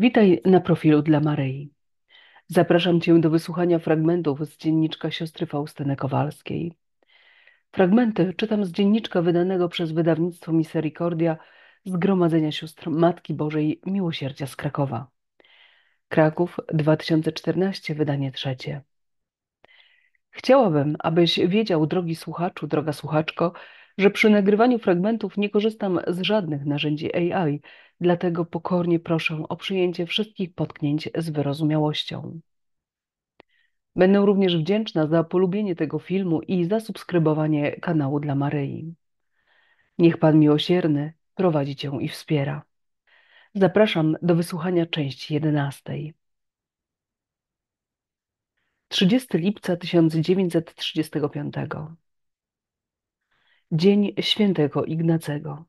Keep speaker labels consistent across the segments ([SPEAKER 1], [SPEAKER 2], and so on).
[SPEAKER 1] Witaj na profilu dla Maryi. Zapraszam Cię do wysłuchania fragmentów z dzienniczka siostry Faustyny Kowalskiej. Fragmenty czytam z dzienniczka wydanego przez wydawnictwo Misericordia Zgromadzenia Sióstr Matki Bożej Miłosierdzia z Krakowa. Kraków 2014, wydanie trzecie. Chciałabym, abyś wiedział, drogi słuchaczu, droga słuchaczko, że przy nagrywaniu fragmentów nie korzystam z żadnych narzędzi AI, dlatego pokornie proszę o przyjęcie wszystkich potknięć z wyrozumiałością. Będę również wdzięczna za polubienie tego filmu i zasubskrybowanie kanału dla Maryi. Niech Pan miłosierny prowadzi Cię i wspiera. Zapraszam do wysłuchania części jedenastej. 30 lipca 1935 Dzień świętego Ignacego.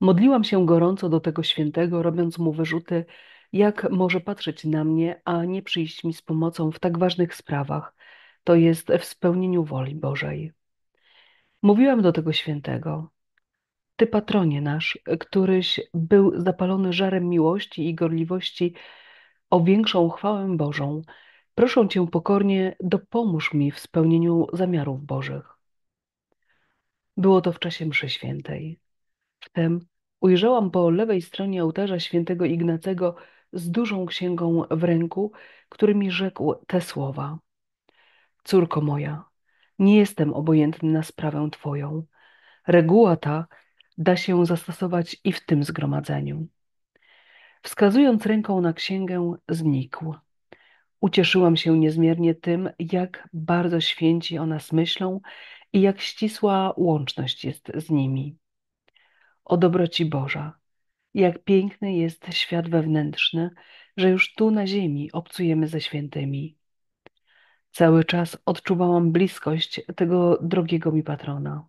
[SPEAKER 1] Modliłam się gorąco do tego świętego, robiąc mu wyrzuty, jak może patrzeć na mnie, a nie przyjść mi z pomocą w tak ważnych sprawach, to jest w spełnieniu woli Bożej. Mówiłam do tego świętego, Ty patronie nasz, któryś był zapalony żarem miłości i gorliwości o większą chwałę Bożą, proszę Cię pokornie, dopomóż mi w spełnieniu zamiarów Bożych. Było to w czasie mszy świętej. Wtem ujrzałam po lewej stronie ołtarza świętego Ignacego z dużą księgą w ręku, który mi rzekł te słowa. Córko moja, nie jestem obojętny na sprawę Twoją. Reguła ta da się zastosować i w tym zgromadzeniu. Wskazując ręką na księgę, znikł. Ucieszyłam się niezmiernie tym, jak bardzo święci o nas myślą i jak ścisła łączność jest z nimi. O dobroci Boża, jak piękny jest świat wewnętrzny, że już tu na ziemi obcujemy ze świętymi. Cały czas odczuwałam bliskość tego drogiego mi patrona.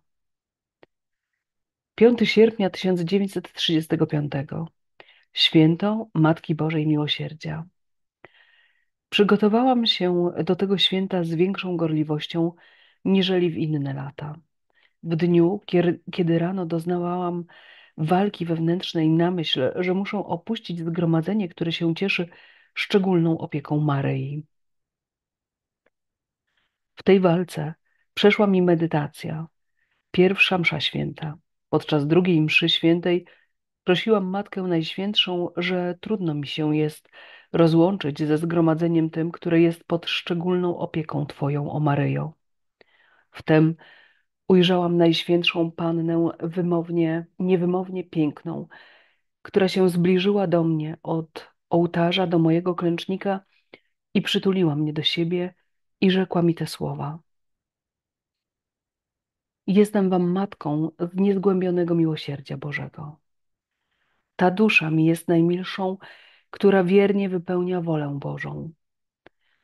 [SPEAKER 1] 5 sierpnia 1935 Święto Matki Bożej Miłosierdzia. Przygotowałam się do tego święta z większą gorliwością niżeli w inne lata. W dniu, kiedy rano doznałam walki wewnętrznej na myśl, że muszę opuścić zgromadzenie, które się cieszy szczególną opieką Maryi. W tej walce przeszła mi medytacja, pierwsza msza święta. Podczas drugiej mszy świętej prosiłam Matkę Najświętszą, że trudno mi się jest rozłączyć ze zgromadzeniem tym, które jest pod szczególną opieką Twoją, o Maryjo. Wtem ujrzałam Najświętszą Pannę wymownie, niewymownie piękną, która się zbliżyła do mnie od ołtarza do mojego klęcznika i przytuliła mnie do siebie i rzekła mi te słowa. Jestem wam matką niezgłębionego miłosierdzia Bożego. Ta dusza mi jest najmilszą, która wiernie wypełnia wolę Bożą.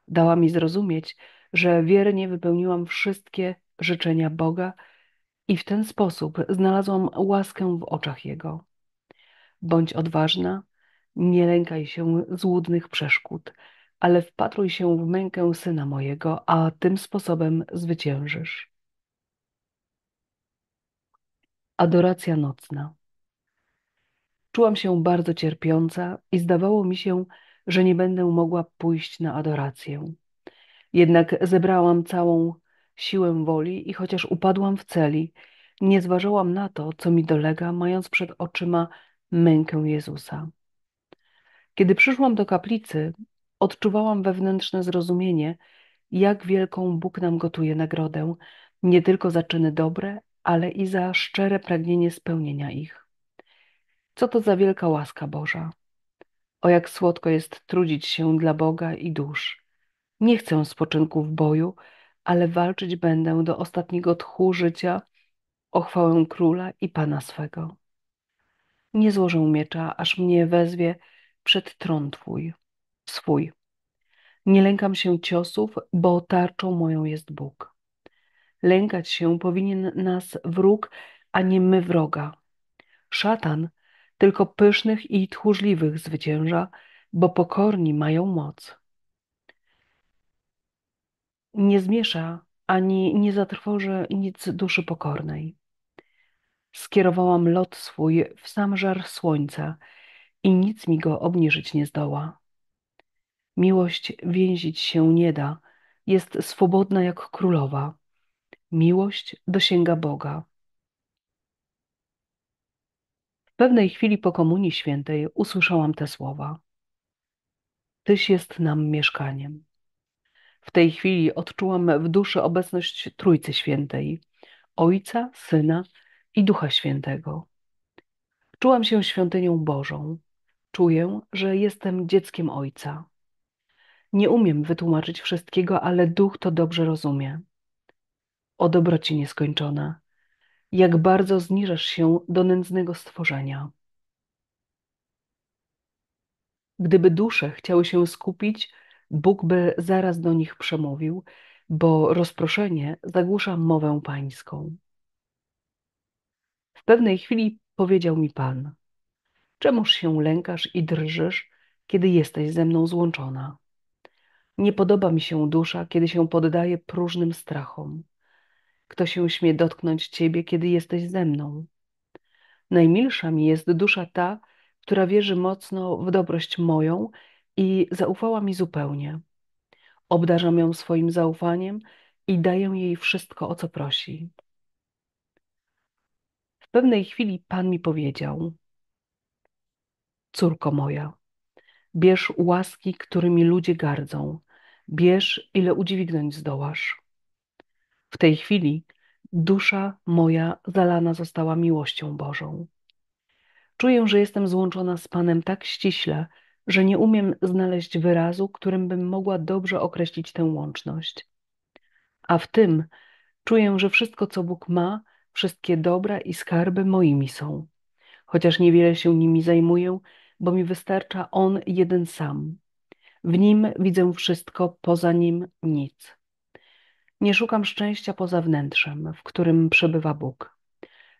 [SPEAKER 1] Dała mi zrozumieć, że wiernie wypełniłam wszystkie życzenia Boga i w ten sposób znalazłam łaskę w oczach Jego. Bądź odważna, nie lękaj się złudnych przeszkód, ale wpatruj się w mękę syna mojego, a tym sposobem zwyciężysz. Adoracja nocna. Czułam się bardzo cierpiąca i zdawało mi się, że nie będę mogła pójść na adorację. Jednak zebrałam całą siłę woli i chociaż upadłam w celi, nie zważałam na to, co mi dolega, mając przed oczyma mękę Jezusa. Kiedy przyszłam do kaplicy, odczuwałam wewnętrzne zrozumienie, jak wielką Bóg nam gotuje nagrodę, nie tylko za czyny dobre, ale i za szczere pragnienie spełnienia ich. Co to za wielka łaska Boża? O jak słodko jest trudzić się dla Boga i dusz. Nie chcę spoczynku w boju, ale walczyć będę do ostatniego tchu życia o chwałę króla i pana swego. Nie złożę miecza, aż mnie wezwie przed tron twój, swój. Nie lękam się ciosów, bo tarczą moją jest Bóg. Lękać się powinien nas wróg, a nie my wroga. Szatan tylko pysznych i tchórzliwych zwycięża, bo pokorni mają moc. Nie zmiesza ani nie zatrwoży nic duszy pokornej. Skierowałam lot swój w sam żar słońca, i nic mi go obniżyć nie zdoła. Miłość więzić się nie da, jest swobodna jak królowa. Miłość dosięga Boga. W pewnej chwili po Komunii Świętej usłyszałam te słowa. Tyś jest nam mieszkaniem. W tej chwili odczułam w duszy obecność Trójcy Świętej, Ojca, Syna i Ducha Świętego. Czułam się świątynią Bożą. Czuję, że jestem dzieckiem Ojca. Nie umiem wytłumaczyć wszystkiego, ale Duch to dobrze rozumie. O dobroci nieskończona, jak bardzo zniżasz się do nędznego stworzenia. Gdyby dusze chciały się skupić, Bóg by zaraz do nich przemówił, bo rozproszenie zagłusza mowę pańską. W pewnej chwili powiedział mi Pan: Czemuż się lękasz i drżysz, kiedy jesteś ze mną złączona? Nie podoba mi się dusza, kiedy się poddaje próżnym strachom. Kto się śmie dotknąć ciebie, kiedy jesteś ze mną? Najmilsza mi jest dusza ta, która wierzy mocno w dobrość moją i zaufała mi zupełnie. Obdarzam ją swoim zaufaniem i daję jej wszystko, o co prosi. W pewnej chwili Pan mi powiedział: Córko moja, bierz łaski, którymi ludzie gardzą, bierz, ile udźwignąć zdołasz. W tej chwili dusza moja zalana została miłością Bożą. Czuję, że jestem złączona z Panem tak ściśle, że nie umiem znaleźć wyrazu, którym bym mogła dobrze określić tę łączność. A w tym czuję, że wszystko, co Bóg ma, wszystkie dobra i skarby moimi są. Chociaż niewiele się nimi zajmuję, bo mi wystarcza On jeden sam. W Nim widzę wszystko, poza Nim nic. Nie szukam szczęścia poza wnętrzem, w którym przebywa Bóg.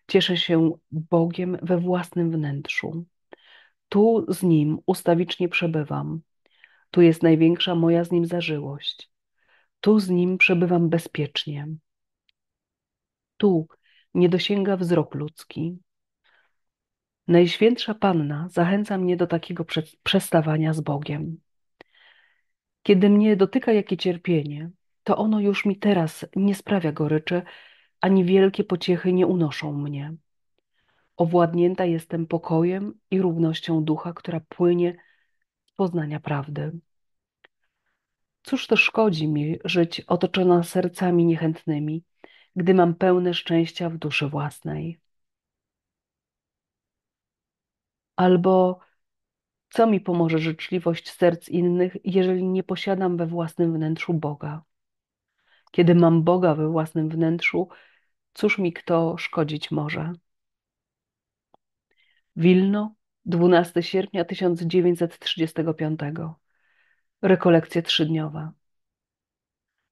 [SPEAKER 1] Cieszę się Bogiem we własnym wnętrzu. Tu z Nim ustawicznie przebywam. Tu jest największa moja z Nim zażyłość. Tu z Nim przebywam bezpiecznie. Tu nie dosięga wzrok ludzki. Najświętsza Panna zachęca mnie do takiego przestawania z Bogiem. Kiedy mnie dotyka jakie cierpienie, to ono już mi teraz nie sprawia goryczy, ani wielkie pociechy nie unoszą mnie. Owładnięta jestem pokojem i równością ducha, która płynie z poznania prawdy. Cóż to szkodzi mi żyć otoczona sercami niechętnymi, gdy mam pełne szczęścia w duszy własnej? Albo co mi pomoże życzliwość serc innych, jeżeli nie posiadam we własnym wnętrzu Boga? Kiedy mam Boga we własnym wnętrzu, cóż mi kto szkodzić może? Wilno, 12 sierpnia 1935. Rekolekcje trzydniowe.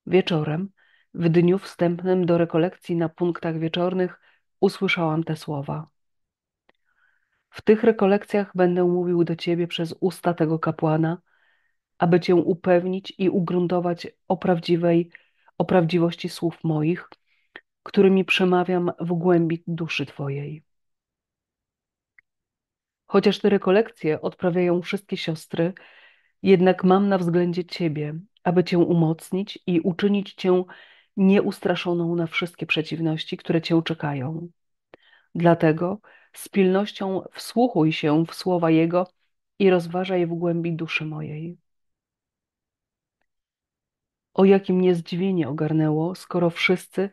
[SPEAKER 1] Wieczorem, w dniu wstępnym do rekolekcji na punktach wieczornych, usłyszałam te słowa. W tych rekolekcjach będę mówił do Ciebie przez usta tego kapłana, aby Cię upewnić i ugruntować o prawdziwej, o prawdziwości słów moich, którymi przemawiam w głębi duszy Twojej. Chociaż te rekolekcje odprawiają wszystkie siostry, jednak mam na względzie Ciebie, aby Cię umocnić i uczynić Cię nieustraszoną na wszystkie przeciwności, które Cię czekają. Dlatego z pilnością wsłuchuj się w słowa Jego i rozważaj w głębi duszy mojej. O jakim mnie zdziwienie ogarnęło, skoro wszyscy,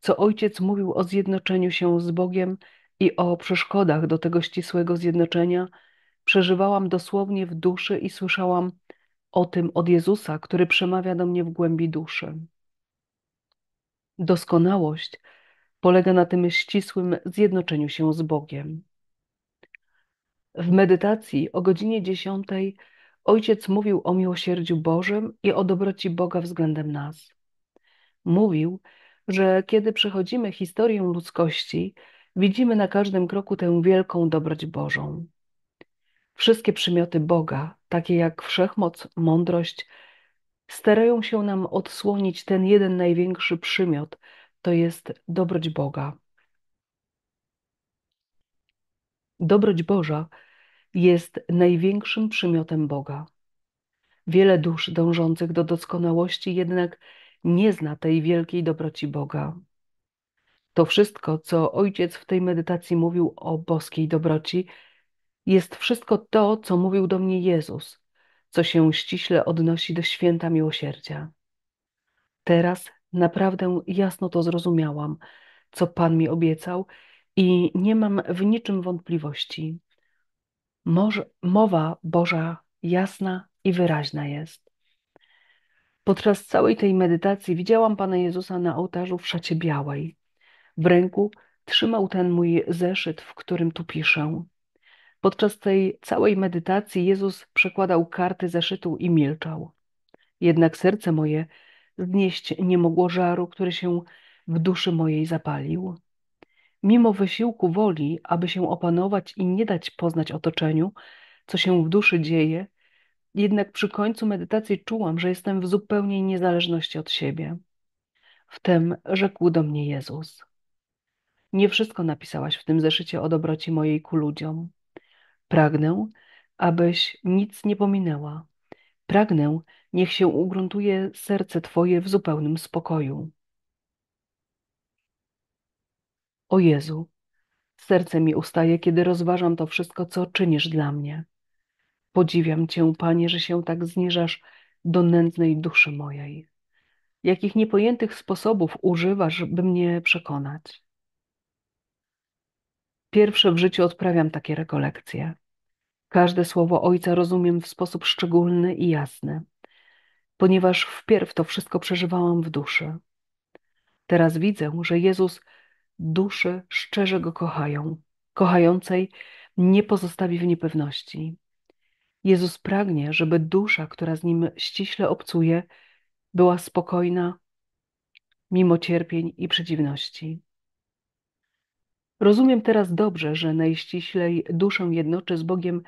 [SPEAKER 1] co ojciec mówił o zjednoczeniu się z Bogiem i o przeszkodach do tego ścisłego zjednoczenia, przeżywałam dosłownie w duszy i słyszałam o tym od Jezusa, który przemawia do mnie w głębi duszy. Doskonałość polega na tym ścisłym zjednoczeniu się z Bogiem. W medytacji o godzinie dziesiątej ojciec mówił o miłosierdziu Bożym i o dobroci Boga względem nas. Mówił, że kiedy przechodzimy historię ludzkości, widzimy na każdym kroku tę wielką dobroć Bożą. Wszystkie przymioty Boga, takie jak wszechmoc, mądrość, starają się nam odsłonić ten jeden największy przymiot, to jest dobroć Boga. Dobroć Boża jest największym przymiotem Boga. Wiele dusz dążących do doskonałości jednak nie zna tej wielkiej dobroci Boga. To wszystko, co ojciec w tej medytacji mówił o boskiej dobroci, jest wszystko to, co mówił do mnie Jezus, co się ściśle odnosi do święta miłosierdzia. Teraz naprawdę jasno to zrozumiałam, co Pan mi obiecał i nie mam w niczym wątpliwości. mowa Boża jasna i wyraźna jest. Podczas całej tej medytacji widziałam Pana Jezusa na ołtarzu w szacie białej. W ręku trzymał ten mój zeszyt, w którym tu piszę. Podczas tej całej medytacji Jezus przekładał karty zeszytu i milczał. Jednak serce moje znieść nie mogło żaru, który się w duszy mojej zapalił. Mimo wysiłku woli, aby się opanować i nie dać poznać otoczeniu, co się w duszy dzieje, jednak przy końcu medytacji czułam, że jestem w zupełnej niezależności od siebie. Wtem rzekł do mnie Jezus. Nie wszystko napisałaś w tym zeszycie o dobroci mojej ku ludziom. Pragnę, abyś nic nie pominęła. Pragnę, niech się ugruntuje serce Twoje w zupełnym spokoju. O Jezu, serce mi ustaje, kiedy rozważam to wszystko, co czynisz dla mnie. Podziwiam Cię, Panie, że się tak zniżasz do nędznej duszy mojej. Jakich niepojętych sposobów używasz, by mnie przekonać? Pierwsze w życiu odprawiam takie rekolekcje. Każde słowo Ojca rozumiem w sposób szczególny i jasny, ponieważ wpierw to wszystko przeżywałam w duszy. Teraz widzę, że Jezus duszy szczerze Go kochają, kochającej nie pozostawi w niepewności. Jezus pragnie, żeby dusza, która z Nim ściśle obcuje, była spokojna mimo cierpień i przeciwności. Rozumiem teraz dobrze, że najściślej duszę jednoczy z Bogiem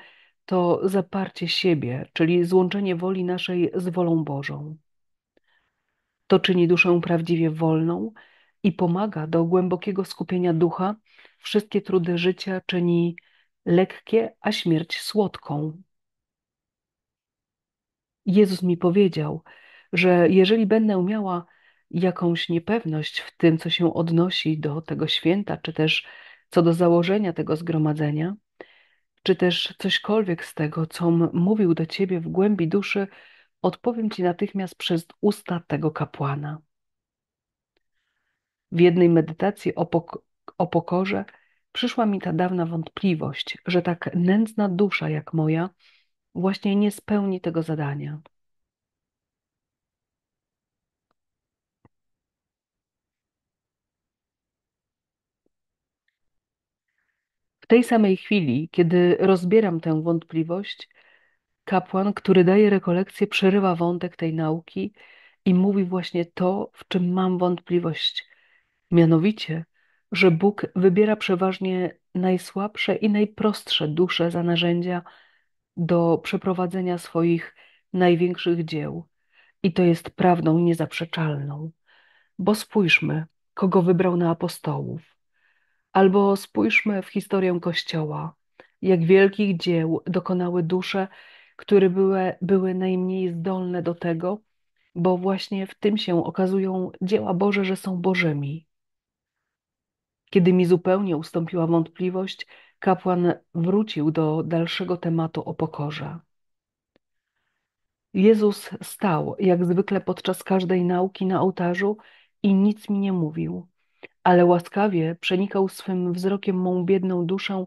[SPEAKER 1] to zaparcie siebie, czyli złączenie woli naszej z wolą Bożą. To czyni duszę prawdziwie wolną i pomaga do głębokiego skupienia ducha. Wszystkie trudy życia czyni lekkie, a śmierć słodką. Jezus mi powiedział, że jeżeli będę miała jakąś niepewność w tym, co się odnosi do tego święta, czy też co do założenia tego zgromadzenia, czy też cośkolwiek z tego, co mówił do ciebie w głębi duszy, odpowiem ci natychmiast przez usta tego kapłana. W jednej medytacji o, pok o pokorze przyszła mi ta dawna wątpliwość, że tak nędzna dusza jak moja właśnie nie spełni tego zadania. Tej samej chwili, kiedy rozbieram tę wątpliwość, kapłan, który daje rekolekcję, przerywa wątek tej nauki i mówi właśnie to, w czym mam wątpliwość, mianowicie, że Bóg wybiera przeważnie najsłabsze i najprostsze dusze za narzędzia do przeprowadzenia swoich największych dzieł. I to jest prawdą niezaprzeczalną. Bo spójrzmy, kogo wybrał na apostołów. Albo spójrzmy w historię Kościoła, jak wielkich dzieł dokonały dusze, które były, były najmniej zdolne do tego, bo właśnie w tym się okazują dzieła Boże, że są Bożymi. Kiedy mi zupełnie ustąpiła wątpliwość, kapłan wrócił do dalszego tematu o pokorze. Jezus stał, jak zwykle podczas każdej nauki na ołtarzu i nic mi nie mówił, ale łaskawie przenikał swym wzrokiem mą biedną duszę,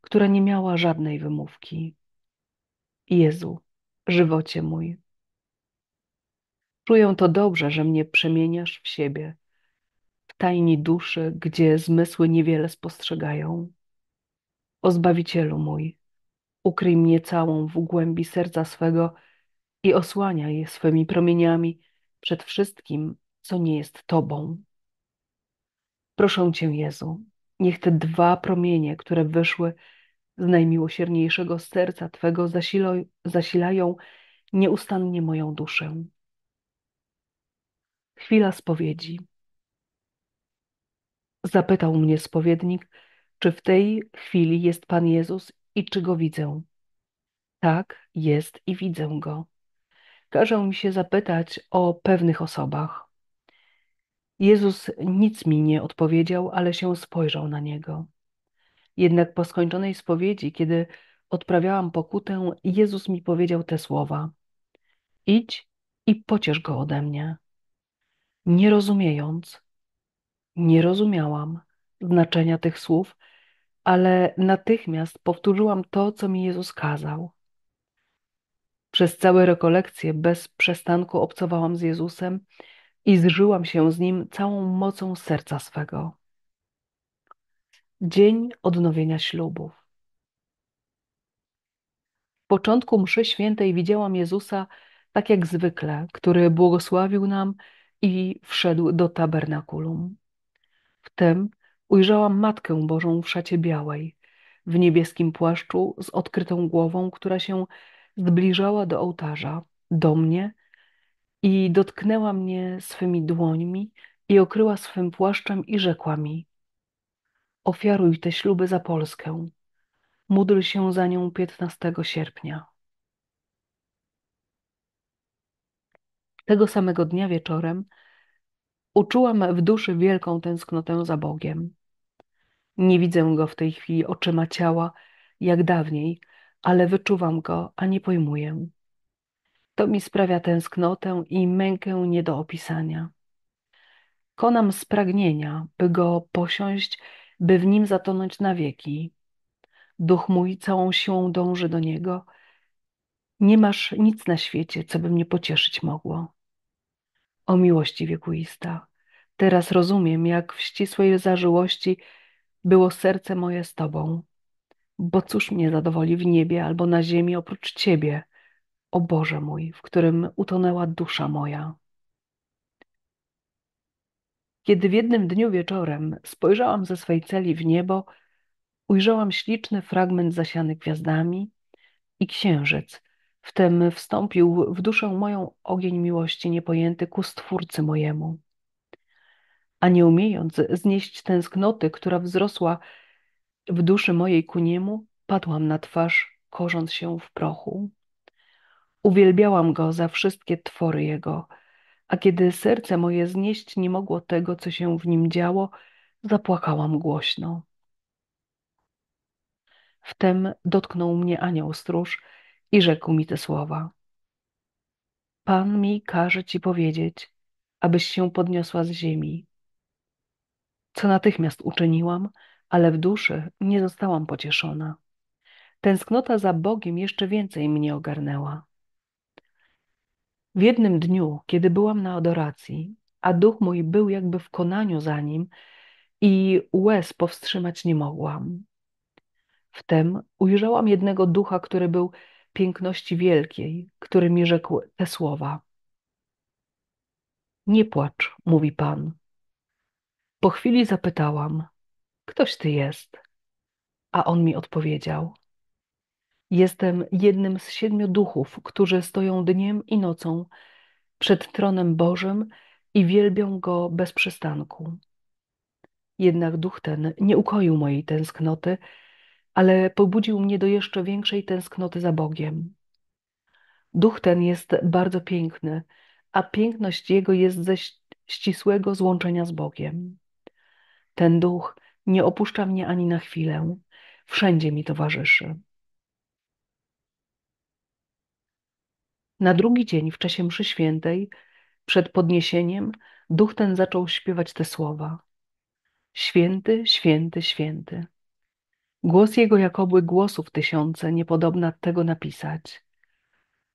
[SPEAKER 1] która nie miała żadnej wymówki. Jezu, żywocie mój. Czuję to dobrze, że mnie przemieniasz w siebie, w tajni duszy, gdzie zmysły niewiele spostrzegają. O Zbawicielu mój, ukryj mnie całą w głębi serca swego i osłaniaj je swymi promieniami przed wszystkim, co nie jest Tobą. Proszę Cię, Jezu, niech te dwa promienie, które wyszły z najmiłosierniejszego serca Twego, zasilają nieustannie moją duszę. Chwila spowiedzi. Zapytał mnie spowiednik, czy w tej chwili jest Pan Jezus i czy go widzę. Tak, jest i widzę go. Każe mi się zapytać o pewnych osobach. Jezus nic mi nie odpowiedział, ale się spojrzał na niego. Jednak po skończonej spowiedzi, kiedy odprawiałam pokutę, Jezus mi powiedział te słowa: Idź i pociesz go ode mnie. Nie rozumiejąc, nie rozumiałam znaczenia tych słów, ale natychmiast powtórzyłam to, co mi Jezus kazał. Przez całe rekolekcje bez przestanku obcowałam z Jezusem i zżyłam się z Nim całą mocą serca swego. Dzień odnowienia ślubów. W początku mszy świętej widziałam Jezusa tak jak zwykle, który błogosławił nam i wszedł do tabernakulum. Wtem ujrzałam Matkę Bożą w szacie białej, w niebieskim płaszczu z odkrytą głową, która się zbliżała do ołtarza, do mnie i dotknęła mnie swymi dłońmi i okryła swym płaszczem i rzekła mi: Ofiaruj te śluby za Polskę. Módl się za nią 15 sierpnia. Tego samego dnia wieczorem uczułam w duszy wielką tęsknotę za Bogiem. Nie widzę go w tej chwili oczyma ciała, jak dawniej, ale wyczuwam go, a nie pojmuję. To mi sprawia tęsknotę i mękę nie do opisania. Konam z pragnienia, by go posiąść, by w nim zatonąć na wieki. Duch mój całą siłą dąży do niego. Nie masz nic na świecie, co by mnie pocieszyć mogło. O miłości wiekuista, teraz rozumiem, jak w ścisłej zażyłości było serce moje z Tobą. Bo cóż mnie zadowoli w niebie albo na ziemi oprócz Ciebie, o Boże mój, w którym utonęła dusza moja. Kiedy w jednym dniu wieczorem spojrzałam ze swej celi w niebo, ujrzałam śliczny fragment zasiany gwiazdami i księżyc. Wtem wstąpił w duszę moją ogień miłości niepojęty ku Stwórcy mojemu. A nie umiejąc znieść tęsknoty, która wzrosła w duszy mojej ku niemu, padłam na twarz, korząc się w prochu. Uwielbiałam go za wszystkie twory jego, a kiedy serce moje znieść nie mogło tego, co się w nim działo, zapłakałam głośno. Wtem dotknął mnie anioł stróż i rzekł mi te słowa. Pan mi każe ci powiedzieć, abyś się podniosła z ziemi. Co natychmiast uczyniłam, ale w duszy nie zostałam pocieszona. Tęsknota za Bogiem jeszcze więcej mnie ogarnęła. W jednym dniu, kiedy byłam na adoracji, a duch mój był jakby w konaniu za nim i łez powstrzymać nie mogłam. Wtem ujrzałam jednego ducha, który był piękności wielkiej, który mi rzekł te słowa. Nie płacz, mówi Pan. Po chwili zapytałam, ktoś ty jest? A on mi odpowiedział, jestem jednym z siedmiu duchów, którzy stoją dniem i nocą przed tronem Bożym i wielbią Go bez przystanku. Jednak duch ten nie ukoił mojej tęsknoty, ale pobudził mnie do jeszcze większej tęsknoty za Bogiem. Duch ten jest bardzo piękny, a piękność jego jest ze ścisłego złączenia z Bogiem. Ten duch nie opuszcza mnie ani na chwilę, wszędzie mi towarzyszy. Na drugi dzień, w czasie mszy świętej, przed podniesieniem, duch ten zaczął śpiewać te słowa. Święty, święty, święty. Głos jego jakoby głosów tysiące, niepodobna tego napisać.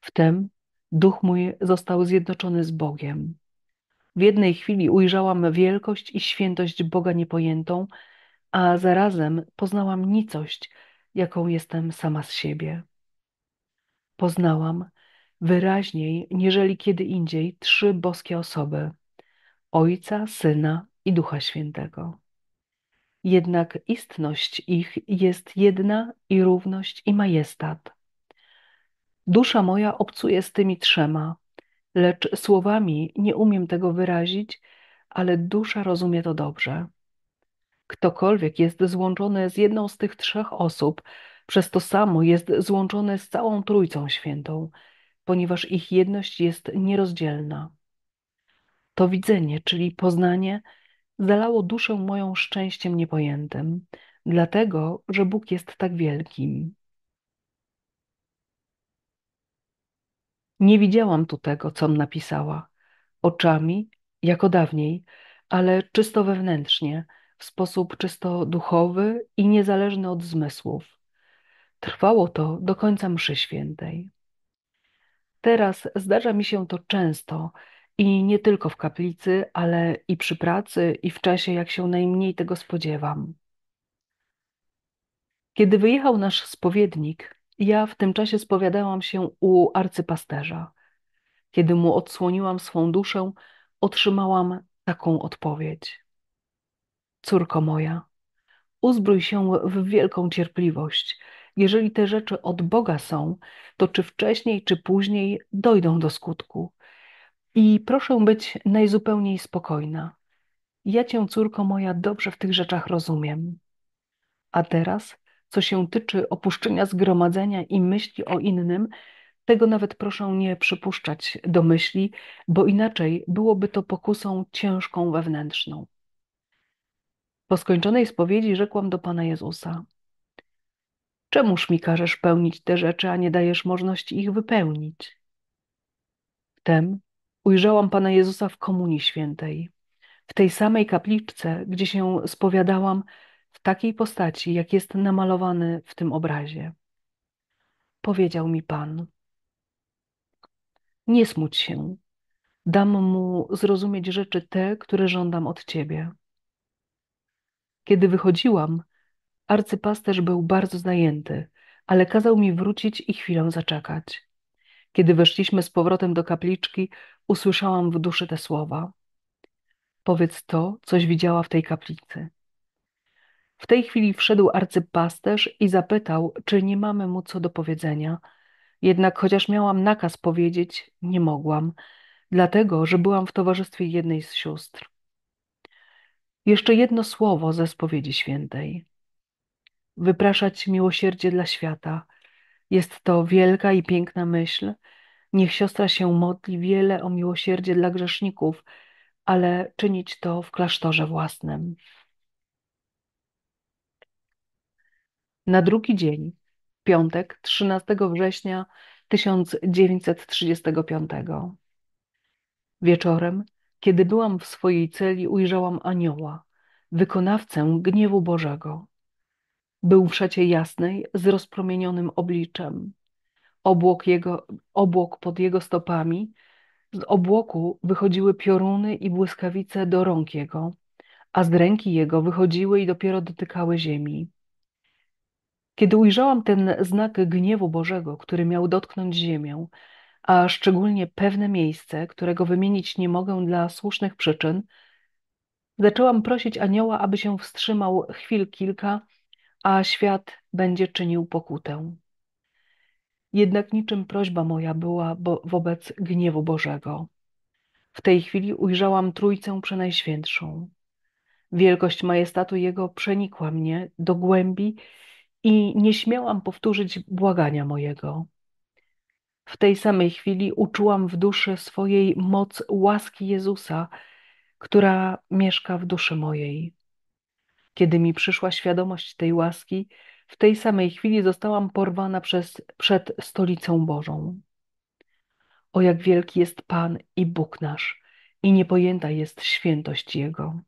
[SPEAKER 1] Wtem duch mój został zjednoczony z Bogiem. W jednej chwili ujrzałam wielkość i świętość Boga niepojętą, a zarazem poznałam nicość, jaką jestem sama z siebie. Poznałam wyraźniej, niżeli kiedy indziej, trzy boskie osoby Ojca, Syna i Ducha Świętego. Jednak istność ich jest jedna i równość i majestat. Dusza moja obcuje z tymi trzema, lecz słowami nie umiem tego wyrazić, ale dusza rozumie to dobrze. Ktokolwiek jest złączony z jedną z tych trzech osób, Przez to samo jest złączone z całą Trójcą Świętą, ponieważ ich jedność jest nierozdzielna. To widzenie, czyli poznanie, zalało duszę moją szczęściem niepojętym, dlatego, że Bóg jest tak wielkim. Nie widziałam tu tego, com napisała, oczami, jako dawniej, ale czysto wewnętrznie, w sposób czysto duchowy i niezależny od zmysłów. Trwało to do końca mszy świętej. Teraz zdarza mi się to często i nie tylko w kaplicy, ale i przy pracy, i w czasie, jak się najmniej tego spodziewam. Kiedy wyjechał nasz spowiednik, ja w tym czasie spowiadałam się u arcypasterza. Kiedy mu odsłoniłam swą duszę, otrzymałam taką odpowiedź. Córko moja, uzbrój się w wielką cierpliwość. Jeżeli te rzeczy od Boga są, to czy wcześniej, czy później dojdą do skutku. I proszę być najzupełniej spokojna. Ja cię, córko moja, dobrze w tych rzeczach rozumiem. A teraz, co się tyczy opuszczenia zgromadzenia i myśli o innym, tego nawet proszę nie przypuszczać do myśli, bo inaczej byłoby to pokusą ciężką wewnętrzną. Po skończonej spowiedzi rzekłam do Pana Jezusa: Czemuż mi każesz pełnić te rzeczy, a nie dajesz możliwości ich wypełnić? Wtem ujrzałam Pana Jezusa w Komunii Świętej, w tej samej kapliczce, gdzie się spowiadałam w takiej postaci, jak jest namalowany w tym obrazie. Powiedział mi Pan: Nie smuć się, dam mu zrozumieć rzeczy te, które żądam od ciebie. Kiedy wychodziłam, arcypasterz był bardzo zajęty, ale kazał mi wrócić i chwilę zaczekać. Kiedy weszliśmy z powrotem do kapliczki, usłyszałam w duszy te słowa. Powiedz to, coś widziała w tej kaplicy. W tej chwili wszedł arcypasterz i zapytał, czy nie mamy mu co do powiedzenia. Jednak chociaż miałam nakaz powiedzieć, nie mogłam, dlatego, że byłam w towarzystwie jednej z sióstr. Jeszcze jedno słowo ze spowiedzi świętej. Wypraszać miłosierdzie dla świata. Jest to wielka i piękna myśl. Niech siostra się modli wiele o miłosierdzie dla grzeszników, ale czynić to w klasztorze własnym. Na drugi dzień, piątek, 13 września 1935. Wieczorem, kiedy byłam w swojej celi, ujrzałam anioła, wykonawcę gniewu Bożego. Był w szacie jasnej, z rozpromienionym obliczem. Obłok, jego, obłok pod jego stopami, z obłoku wychodziły pioruny i błyskawice do rąk jego, a z ręki jego wychodziły i dopiero dotykały ziemi. Kiedy ujrzałam ten znak gniewu Bożego, który miał dotknąć ziemię, a szczególnie pewne miejsce, którego wymienić nie mogę dla słusznych przyczyn, zaczęłam prosić anioła, aby się wstrzymał chwil kilka, a świat będzie czynił pokutę. Jednak niczym prośba moja była bo wobec gniewu Bożego. W tej chwili ujrzałam Trójcę Przenajświętszą. Wielkość majestatu Jego przenikła mnie do głębi i nie śmiałam powtórzyć błagania mojego. W tej samej chwili uczułam w duszy swojej moc łaski Jezusa, która mieszka w duszy mojej. Kiedy mi przyszła świadomość tej łaski, w tej samej chwili zostałam porwana przez, przed stolicą Bożą. O jak wielki jest Pan i Bóg nasz, i niepojęta jest świętość Jego.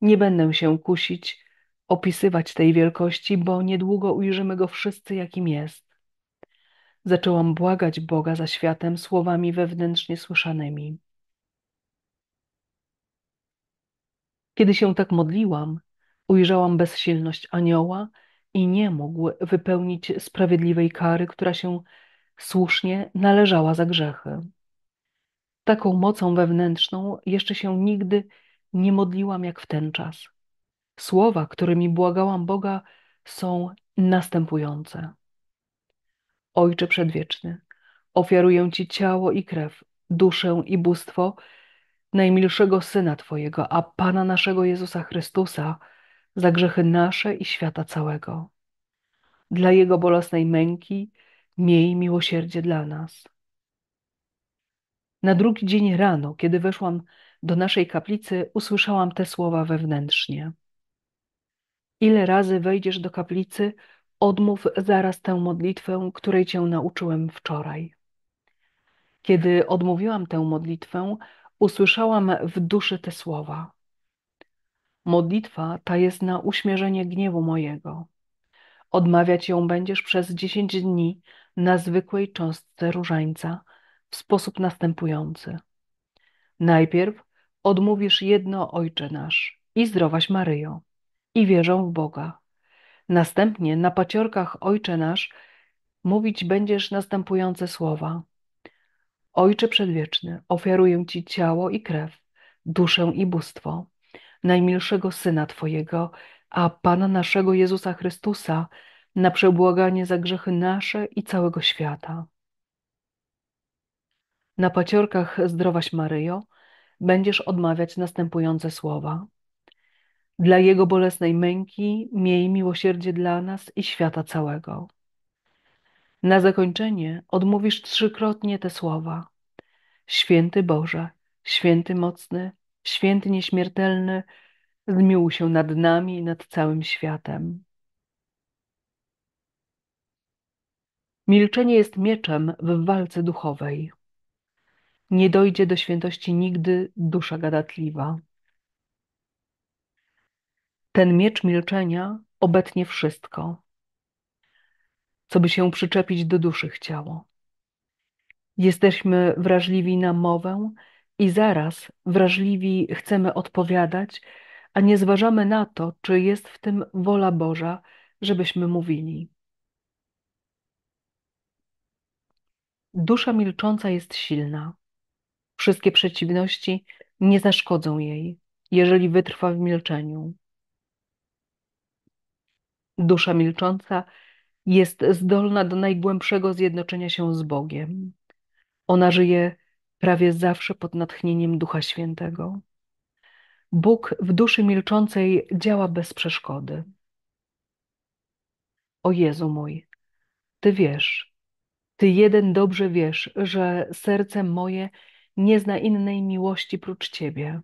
[SPEAKER 1] Nie będę się kusić, opisywać tej wielkości, bo niedługo ujrzymy Go wszyscy, jakim jest. Zaczęłam błagać Boga za światem słowami wewnętrznie słyszanymi. Kiedy się tak modliłam, ujrzałam bezsilność anioła i nie mógł wypełnić sprawiedliwej kary, która się słusznie należała za grzechy. Taką mocą wewnętrzną jeszcze się nigdy nie modliłam jak w ten czas. Słowa, którymi błagałam Boga, są następujące. Ojcze Przedwieczny, ofiaruję Ci ciało i krew, duszę i bóstwo najmilszego Syna Twojego, a Pana naszego Jezusa Chrystusa, za grzechy nasze i świata całego. Dla Jego bolesnej męki miej miłosierdzie dla nas. Na drugi dzień rano, kiedy weszłam do naszej kaplicy, usłyszałam te słowa wewnętrznie. Ile razy wejdziesz do kaplicy, odmów zaraz tę modlitwę, której cię nauczyłem wczoraj. Kiedy odmówiłam tę modlitwę, usłyszałam w duszy te słowa. Modlitwa ta jest na uśmierzenie gniewu mojego. Odmawiać ją będziesz przez dziesięć dni na zwykłej cząstce różańca w sposób następujący. Najpierw odmówisz jedno Ojcze nasz i zdrowaś Maryjo i wierzę w Boga. Następnie na paciorkach Ojcze nasz mówić będziesz następujące słowa. Ojcze Przedwieczny, ofiaruję Ci ciało i krew, duszę i bóstwo, najmilszego Syna Twojego, a Pana naszego Jezusa Chrystusa, na przebłaganie za grzechy nasze i całego świata. Na paciorkach Zdrowaś Maryjo będziesz odmawiać następujące słowa. Dla Jego bolesnej męki miej miłosierdzie dla nas i świata całego. Na zakończenie odmówisz trzykrotnie te słowa. Święty Boże, święty mocny, święty nieśmiertelny, zmiłuj się nad nami i nad całym światem. Milczenie jest mieczem w walce duchowej. Nie dojdzie do świętości nigdy dusza gadatliwa. Ten miecz milczenia obetnie wszystko, co by się przyczepić do duszy chciało. Jesteśmy wrażliwi na mowę i zaraz wrażliwi chcemy odpowiadać, a nie zważamy na to, czy jest w tym wola Boża, żebyśmy mówili. Dusza milcząca jest silna. Wszystkie przeciwności nie zaszkodzą jej, jeżeli wytrwa w milczeniu. Dusza milcząca jest zdolna do najgłębszego zjednoczenia się z Bogiem. Ona żyje prawie zawsze pod natchnieniem Ducha Świętego. Bóg w duszy milczącej działa bez przeszkody. O Jezu mój, Ty wiesz, Ty jeden dobrze wiesz, że serce moje nie zna innej miłości prócz Ciebie.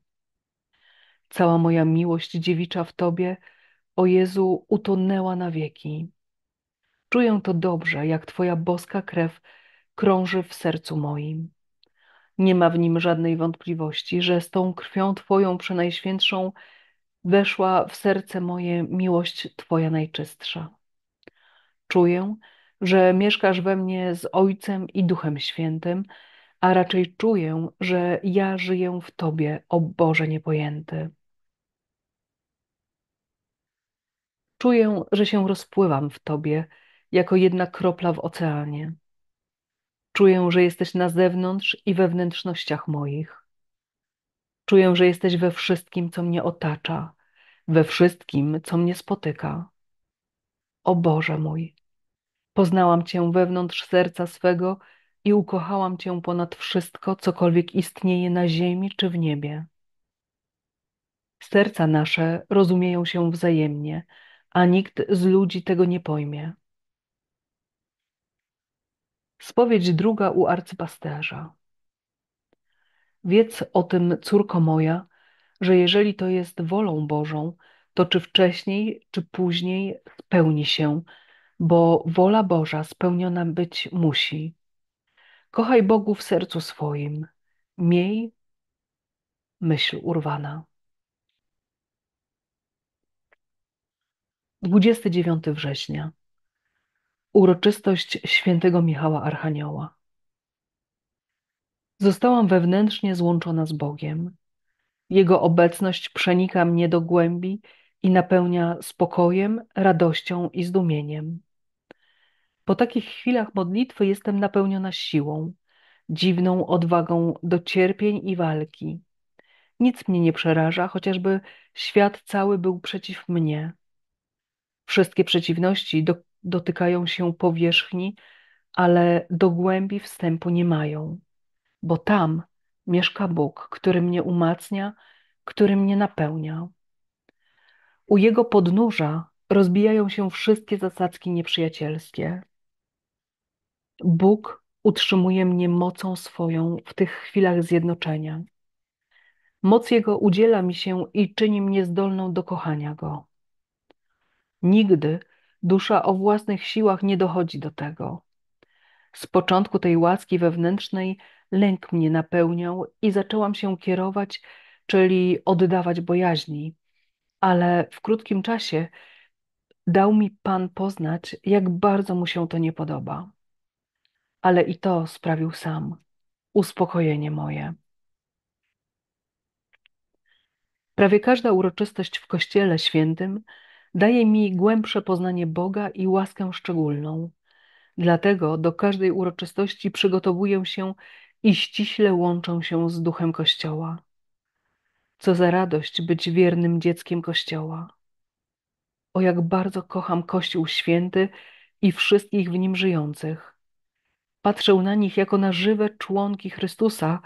[SPEAKER 1] Cała moja miłość dziewicza w Tobie, o Jezu, utonęła na wieki. Czuję to dobrze, jak Twoja boska krew krąży w sercu moim. Nie ma w nim żadnej wątpliwości, że z tą krwią Twoją przenajświętszą weszła w serce moje miłość Twoja najczystsza. Czuję, że mieszkasz we mnie z Ojcem i Duchem Świętym, a raczej czuję, że ja żyję w Tobie, o Boże niepojęty. Czuję, że się rozpływam w Tobie, jako jedna kropla w oceanie. Czuję, że jesteś na zewnątrz i we wnętrznościach moich. Czuję, że jesteś we wszystkim, co mnie otacza, we wszystkim, co mnie spotyka. O Boże mój, poznałam Cię wewnątrz serca swego i ukochałam Cię ponad wszystko, cokolwiek istnieje na ziemi czy w niebie. Serca nasze rozumieją się wzajemnie, a nikt z ludzi tego nie pojmie. Spowiedź druga u arcypasterza. Wiedz o tym, córko moja, że jeżeli to jest wolą Bożą, to czy wcześniej, czy później spełni się, bo wola Boża spełniona być musi. Kochaj Bogu w sercu swoim. Miej myśl urwana. 29 września. Uroczystość świętego Michała Archanioła. Zostałam wewnętrznie złączona z Bogiem. Jego obecność przenika mnie do głębi i napełnia spokojem, radością i zdumieniem. Po takich chwilach modlitwy jestem napełniona siłą, dziwną odwagą do cierpień i walki. Nic mnie nie przeraża, chociażby świat cały był przeciw mnie. Wszystkie przeciwności do, dotykają się powierzchni, ale do głębi wstępu nie mają, bo tam mieszka Bóg, który mnie umacnia, który mnie napełnia. U Jego podnóża rozbijają się wszystkie zasadzki nieprzyjacielskie. Bóg utrzymuje mnie mocą swoją w tych chwilach zjednoczenia. Moc Jego udziela mi się i czyni mnie zdolną do kochania Go. Nigdy dusza o własnych siłach nie dochodzi do tego. Z początku tej łaski wewnętrznej lęk mnie napełniał i zaczęłam się kierować, czyli oddawać bojaźni, ale w krótkim czasie dał mi Pan poznać, jak bardzo mu się to nie podoba. Ale i to sprawił sam uspokojenie moje. Prawie każda uroczystość w Kościele Świętym daje mi głębsze poznanie Boga i łaskę szczególną. Dlatego do każdej uroczystości przygotowuję się i ściśle łączę się z duchem Kościoła. Co za radość być wiernym dzieckiem Kościoła. O jak bardzo kocham Kościół Święty i wszystkich w nim żyjących. Patrzę na nich jako na żywe członki Chrystusa,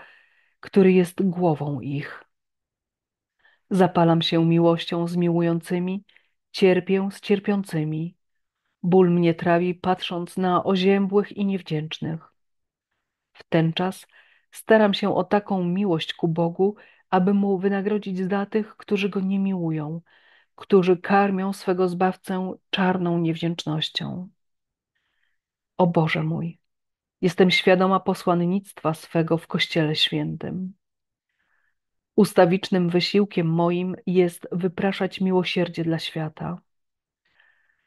[SPEAKER 1] który jest głową ich. Zapalam się miłością z miłującymi, cierpię z cierpiącymi. Ból mnie trawi, patrząc na oziębłych i niewdzięcznych. W ten czas staram się o taką miłość ku Bogu, aby mu wynagrodzić za tych, którzy go nie miłują, którzy karmią swego zbawcę czarną niewdzięcznością. O Boże mój, jestem świadoma posłannictwa swego w Kościele Świętym. Ustawicznym wysiłkiem moim jest wypraszać miłosierdzie dla świata.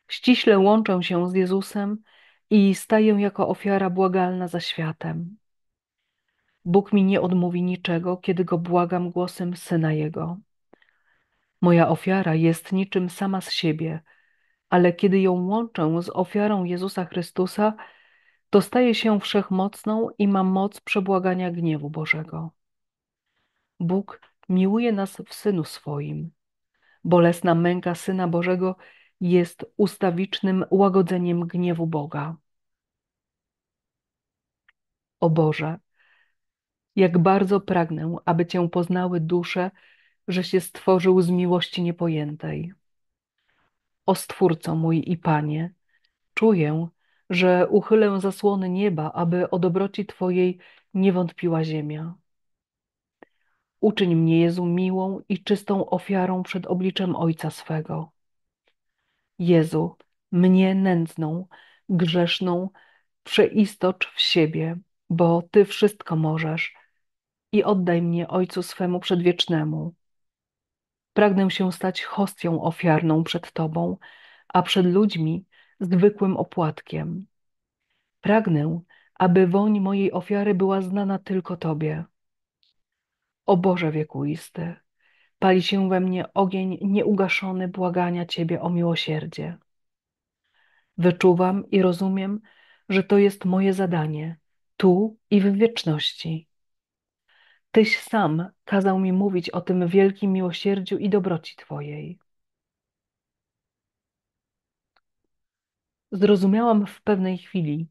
[SPEAKER 1] Ściśle łączę się z Jezusem i staję jako ofiara błagalna za światem. Bóg mi nie odmówi niczego, kiedy go błagam głosem syna Jego. Moja ofiara jest niczym sama z siebie, ale kiedy ją łączę z ofiarą Jezusa Chrystusa, to staje się wszechmocną i ma moc przebłagania gniewu Bożego. Bóg miłuje nas w Synu swoim. Bolesna męka Syna Bożego jest ustawicznym łagodzeniem gniewu Boga. O Boże, jak bardzo pragnę, aby Cię poznały dusze, że się stworzył z miłości niepojętej. O Stwórco mój i Panie, czuję, że uchylę zasłony nieba, aby o dobroci Twojej nie wątpiła ziemia. Uczyń mnie, Jezu, miłą i czystą ofiarą przed obliczem Ojca swego. Jezu, mnie nędzną, grzeszną, przeistocz w siebie, bo Ty wszystko możesz i oddaj mnie Ojcu swemu przedwiecznemu. Pragnę się stać hostią ofiarną przed Tobą, a przed ludźmi zwykłym opłatkiem. Pragnę, aby woń mojej ofiary była znana tylko Tobie. O Boże wiekuisty, pali się we mnie ogień nieugaszony błagania Ciebie o miłosierdzie. Wyczuwam i rozumiem, że to jest moje zadanie, tu i w wieczności. Tyś sam kazał mi mówić o tym wielkim miłosierdziu i dobroci Twojej. Zrozumiałam w pewnej chwili,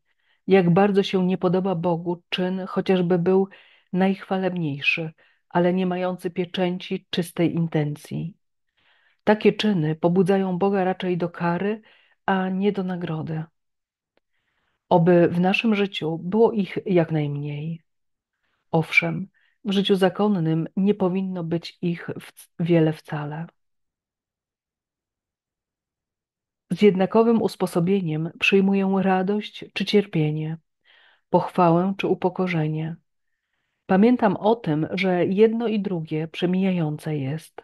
[SPEAKER 1] jak bardzo się nie podoba Bogu czyn, chociażby był najchwalebniejszy, ale nie mający pieczęci czystej intencji. Takie czyny pobudzają Boga raczej do kary, a nie do nagrody. Oby w naszym życiu było ich jak najmniej. Owszem, w życiu zakonnym nie powinno być ich wiele wcale. Z jednakowym usposobieniem przyjmuję radość czy cierpienie, pochwałę czy upokorzenie. Pamiętam o tym, że jedno i drugie przemijające jest.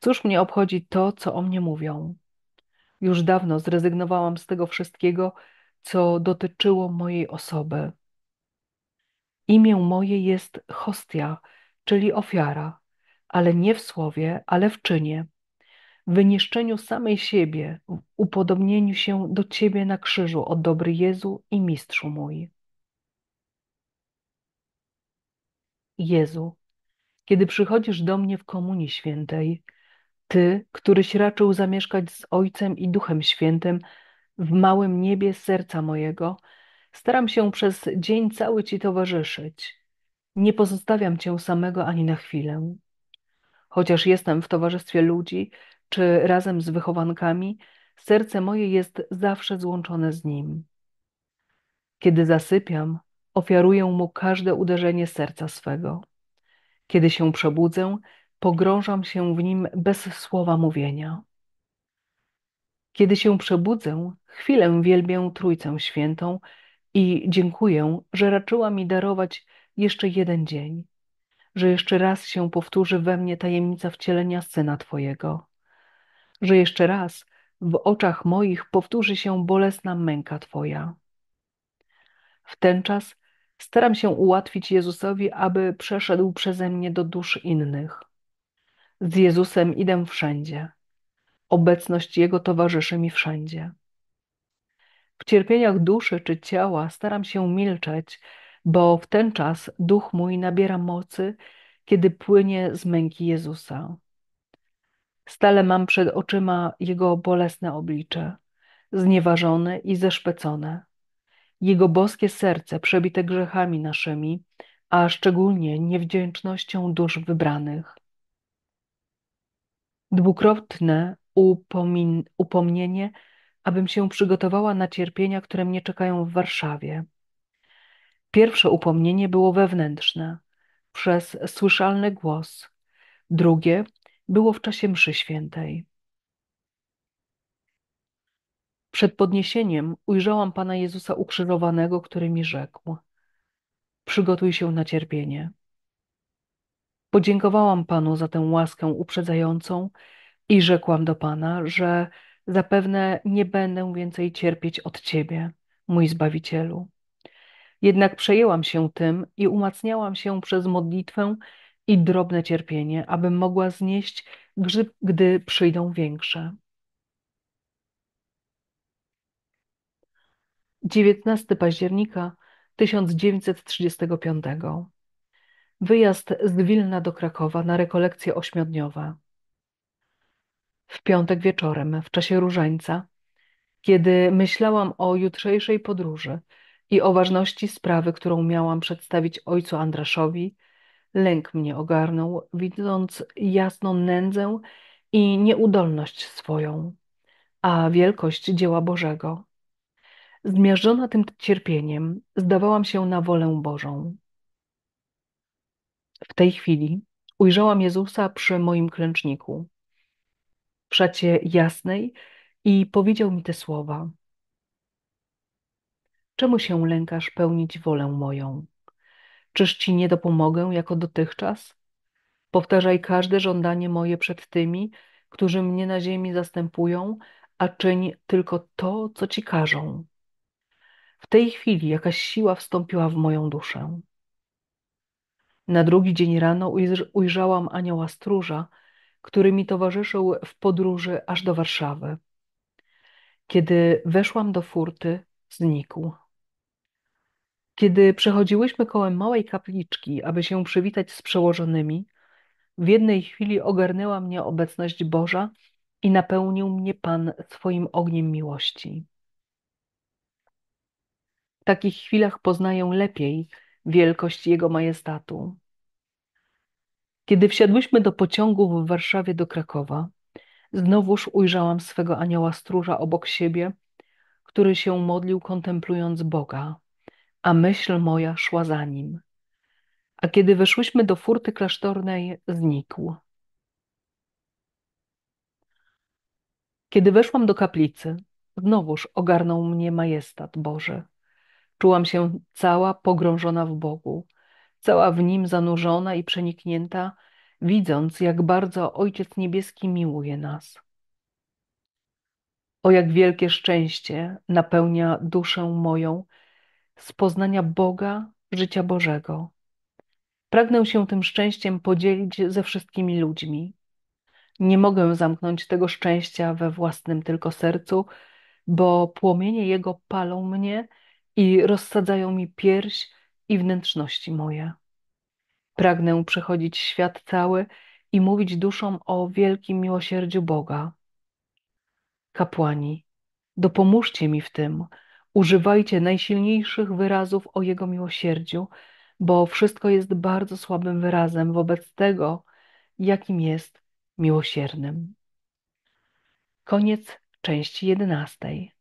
[SPEAKER 1] Cóż mnie obchodzi to, co o mnie mówią? Już dawno zrezygnowałam z tego wszystkiego, co dotyczyło mojej osoby. Imię moje jest hostia, czyli ofiara, ale nie w słowie, ale w czynie, w wyniszczeniu samej siebie, w upodobnieniu się do Ciebie na krzyżu, o dobry Jezu i Mistrzu mój. Jezu, kiedy przychodzisz do mnie w Komunii Świętej, Ty, któryś raczył zamieszkać z Ojcem i Duchem Świętym w małym niebie serca mojego, staram się przez dzień cały Ci towarzyszyć. Nie pozostawiam Cię samego ani na chwilę. Chociaż jestem w towarzystwie ludzi, czy razem z wychowankami, serce moje jest zawsze złączone z Nim. Kiedy zasypiam, ofiaruję Mu każde uderzenie serca swego. Kiedy się przebudzę, pogrążam się w Nim bez słowa mówienia. Kiedy się przebudzę, chwilę wielbię Trójcę Świętą i dziękuję, że raczyła mi darować jeszcze jeden dzień, że jeszcze raz się powtórzy we mnie tajemnica wcielenia Syna Twojego, że jeszcze raz w oczach moich powtórzy się bolesna męka Twoja. W ten czas staram się ułatwić Jezusowi, aby przeszedł przeze mnie do dusz innych. Z Jezusem idę wszędzie. Obecność Jego towarzyszy mi wszędzie. W cierpieniach duszy czy ciała staram się milczeć, bo w ten czas duch mój nabiera mocy, kiedy płynie z męki Jezusa. Stale mam przed oczyma Jego bolesne oblicze, znieważone i zeszpecone. Jego boskie serce przebite grzechami naszymi, a szczególnie niewdzięcznością dusz wybranych. Dwukrotne upomin- upomnienie, abym się przygotowała na cierpienia, które mnie czekają w Warszawie. Pierwsze upomnienie było wewnętrzne, przez słyszalny głos. Drugie było w czasie mszy świętej. Przed podniesieniem ujrzałam Pana Jezusa ukrzyżowanego, który mi rzekł: Przygotuj się na cierpienie. Podziękowałam Panu za tę łaskę uprzedzającą i rzekłam do Pana, że zapewne nie będę więcej cierpieć od Ciebie, mój Zbawicielu. Jednak przejęłam się tym i umacniałam się przez modlitwę i drobne cierpienie, abym mogła znieść, gdy przyjdą większe. 19 października 1935. Wyjazd z Wilna do Krakowa na rekolekcje ośmiodniowe. W piątek wieczorem, w czasie różańca, kiedy myślałam o jutrzejszej podróży i o ważności sprawy, którą miałam przedstawić ojcu Andraszowi, lęk mnie ogarnął, widząc jasną nędzę i nieudolność swoją, a wielkość dzieła Bożego. Zmiażdżona tym cierpieniem, zdawałam się na wolę Bożą. W tej chwili ujrzałam Jezusa przy moim klęczniku, w szacie jasnej i powiedział mi te słowa. Czemu się lękasz pełnić wolę moją? Czyż ci nie dopomogę jako dotychczas? Powtarzaj każde żądanie moje przed tymi, którzy mnie na ziemi zastępują, a czyń tylko to, co ci każą. W tej chwili jakaś siła wstąpiła w moją duszę. Na drugi dzień rano ujrzałam anioła stróża, który mi towarzyszył w podróży aż do Warszawy. Kiedy weszłam do furty, znikł. Kiedy przechodziłyśmy kołem małej kapliczki, aby się przywitać z przełożonymi, w jednej chwili ogarnęła mnie obecność Boża i napełnił mnie Pan swoim ogniem miłości. Takich chwilach poznaję lepiej wielkość Jego majestatu. Kiedy wsiadłyśmy do pociągu w Warszawie do Krakowa, znowuż ujrzałam swego anioła stróża obok siebie, który się modlił kontemplując Boga, a myśl moja szła za nim. A kiedy weszłyśmy do furty klasztornej, znikł. Kiedy weszłam do kaplicy, znowuż ogarnął mnie majestat Boży. Czułam się cała pogrążona w Bogu, cała w Nim zanurzona i przeniknięta, widząc, jak bardzo Ojciec Niebieski miłuje nas. O jak wielkie szczęście napełnia duszę moją z poznania Boga, życia Bożego. Pragnę się tym szczęściem podzielić ze wszystkimi ludźmi. Nie mogę zamknąć tego szczęścia we własnym tylko sercu, bo płomienie Jego palą mnie i rozsadzają mi pierś i wnętrzności moje. Pragnę przechodzić świat cały i mówić duszom o wielkim miłosierdziu Boga. Kapłani, dopomóżcie mi w tym, używajcie najsilniejszych wyrazów o Jego miłosierdziu, bo wszystko jest bardzo słabym wyrazem wobec tego, jakim jest miłosiernym. Koniec części jedenastej.